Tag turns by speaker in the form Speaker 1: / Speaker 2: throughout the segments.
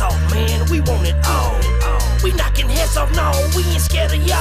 Speaker 1: off, man. We want it all. We knocking heads off, no, we ain't scared of y'all.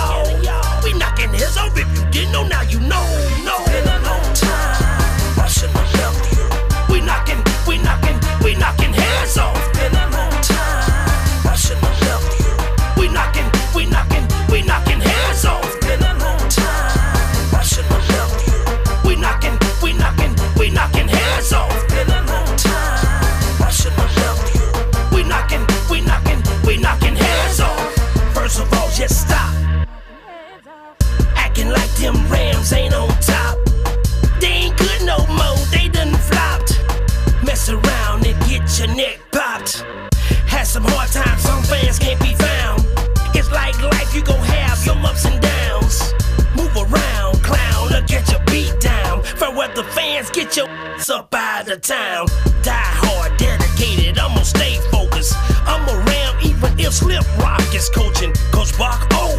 Speaker 1: Your up out of town. Die hard, dedicated, I'ma stay focused. I'm around even if Slip Rock is coaching. Cause Rock oh,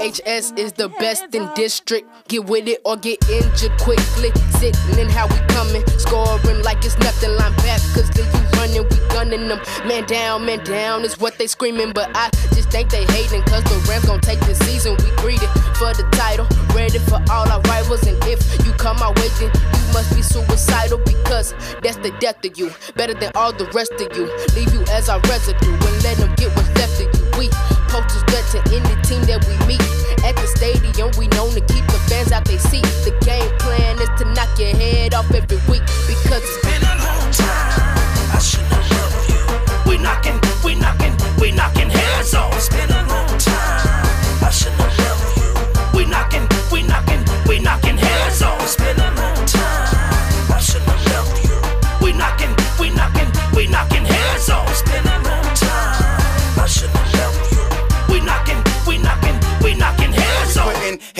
Speaker 2: BHS is the best in district. Get with it or get injured quickly. Sitting in how we coming, scoring like it's nothing. Line back, cause then you running, we gunning them. Man down, man down is what they screaming. But I just think they hating, cause the Rams gon' take the season. We greedy for the title, ready for all our rivals. And if you come our way, then you must be suicidal because that's the death of you. Better than all the rest of you. Leave you as our residue and let them get what's left of you. We posters good to any team that we meet.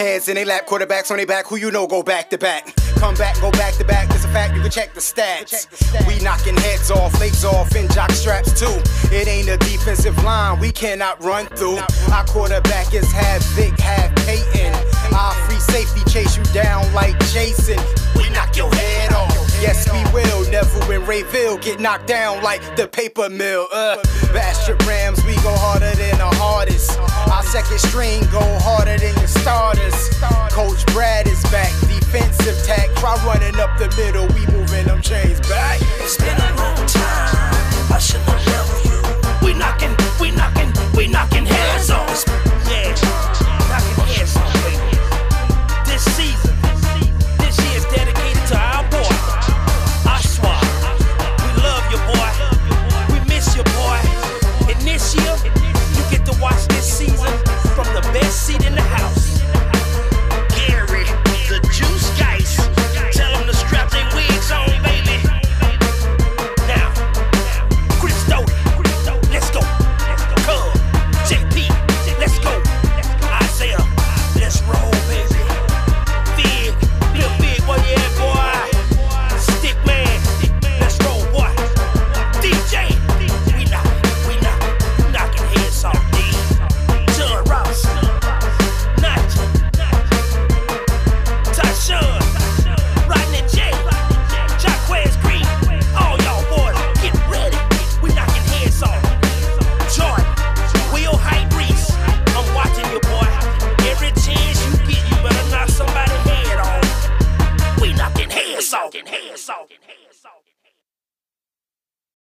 Speaker 1: Heads
Speaker 3: in they lap, quarterbacks on their back. Who you know go back to back? Come back, go back to back. It's a fact, you can check the stats. We knocking heads off, legs off, and jock straps too. It ain't a defensive line we cannot run through. Our quarterback is half Vic, half Peyton. Our free safety chase you down like Jason. We knock your head off. Yes, we and Rayville get knocked down like the paper mill. Uh, Bastrop Rams, we go harder than the hardest. Our second string go harder than your starters. Coach Brad is back, defensive tack. Try running up the middle, we moving them chains back.
Speaker 1: It's been